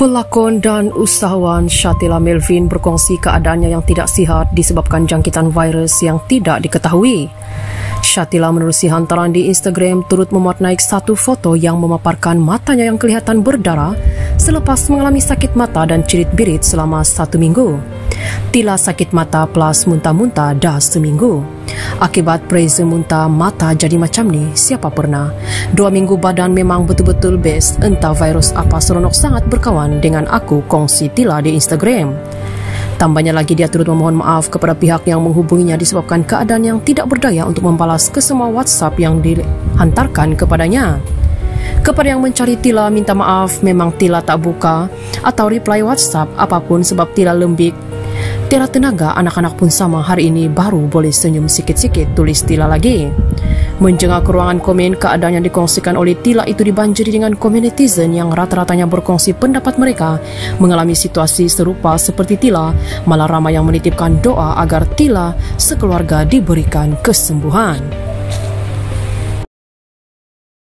Pelakon dan usahawan Shatila Melvin berkongsi keadaannya yang tidak sihat disebabkan jangkitan virus yang tidak diketahui. Shatila menerusi hantaran di Instagram turut memuat naik satu foto yang memaparkan matanya yang kelihatan berdarah selepas mengalami sakit mata dan cirit-birit selama satu minggu. Tila sakit mata plus muntah-muntah dah seminggu. Akibat presa muntah mata jadi macam ni, siapa pernah? Dua minggu badan memang betul-betul best. Entah virus apa seronok sangat berkawan dengan aku kongsi Tila di Instagram. Tambahnya lagi dia turut memohon maaf kepada pihak yang menghubunginya disebabkan keadaan yang tidak berdaya untuk membalas ke semua WhatsApp yang dihantarkan kepadanya. Kepada yang mencari Tila minta maaf memang Tila tak buka atau reply WhatsApp apapun sebab Tila lembik Tiada tenaga, anak-anak pun sama hari ini baru boleh senyum sikit-sikit, tulis Tila lagi. Menjengah ke ruangan komen, keadaan yang dikongsikan oleh Tila itu dibanjiri dengan komen netizen yang rata-ratanya berkongsi pendapat mereka mengalami situasi serupa seperti Tila, malah ramai yang menitipkan doa agar Tila sekeluarga diberikan kesembuhan.